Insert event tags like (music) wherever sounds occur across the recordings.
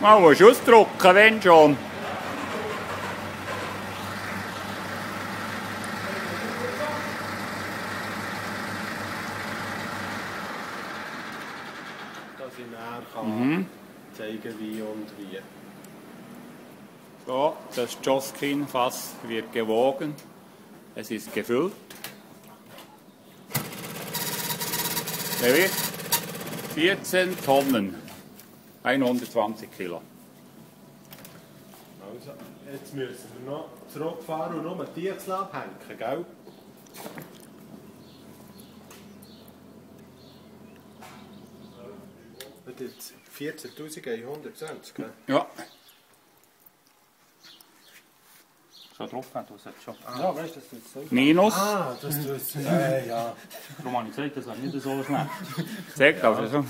Man muss ausdrucken, wenn schon. Dass ich näher kann zeigen wie und wie. So, das Joskin-Fass wird gewogen. Es ist gefüllt. Gewicht 14 Tonnen. 120 Kilo. Also, jetzt müssen wir noch zurückfahren und nur die Diechsel abhängen, gell? Das ist 14.120, gell? Ja. Schon drauf, du sagst schon. Ja, weißt du, das tut so. Minus. Ah, das tut äh, ja. Darum habe ich gesagt, das wäre nicht so schlecht. Zeigt also.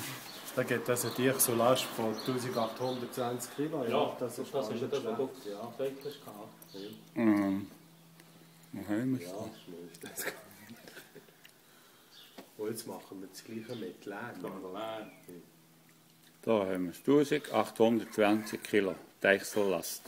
Da gibt es eine Diechsellast von 1820 Kilo. Ja, das ist, Das ist ja das, was du ja, gesagt hast. Mhm. Wo haben wir es? Ja, das Und jetzt machen wir das gleiche mit Lärm. Da haben wir es. 1820 Kilo Deichsellast.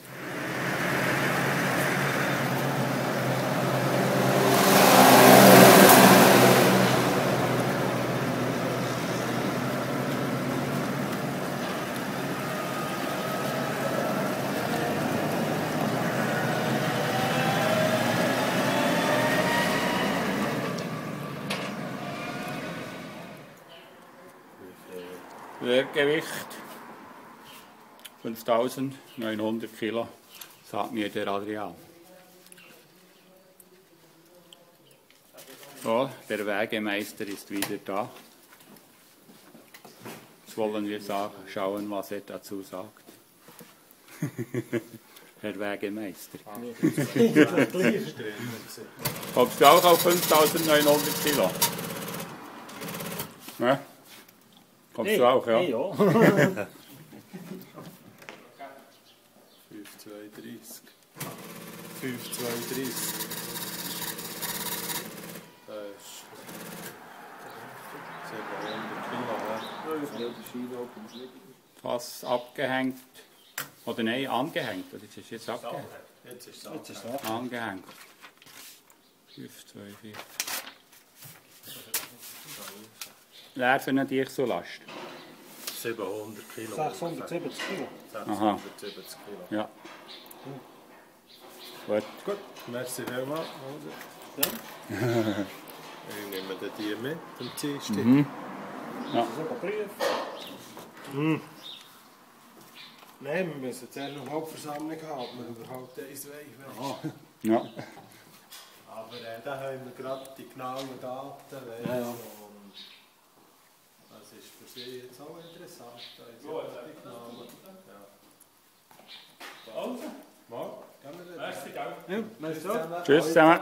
Leergewicht 5900 Kilo, sagt mir der Adrian. So, der Wägemeister ist wieder da. Jetzt wollen wir schauen, was er dazu sagt. (laughs) Herr Wägemeister. Kommst du auch auf 5900 Kilo? Ne? Kommst du auch, ja? Hey, ja. 5,32. 5,32. Das ist 700 Kilo, ja. Fass abgehängt. Oder nein, angehängt. Oder ist es jetzt abgehängt? Jetzt ist es Jetzt ist es Angehängt. 5, 2, 4. Leer für eine Dichsolast. 700 Kilo. 670 Kilo. 670 Kilo. Ja. Gut. Gut, merci vielmals. (laughs) Also, Ja. ich nehme dann die mit, am Dienstag. Mhm. Aber Prüf. Nein, wir müssen zuerst noch Hauptversammlung haben, ob wir überhaupt eins wollen. Ja. Aber äh, da haben wir gerade die genauen Daten. Weißt, Ja, ja. Ja, die genauen. Ja. Also, dann. merci? Ja, zusammen. Tschüss zusammen.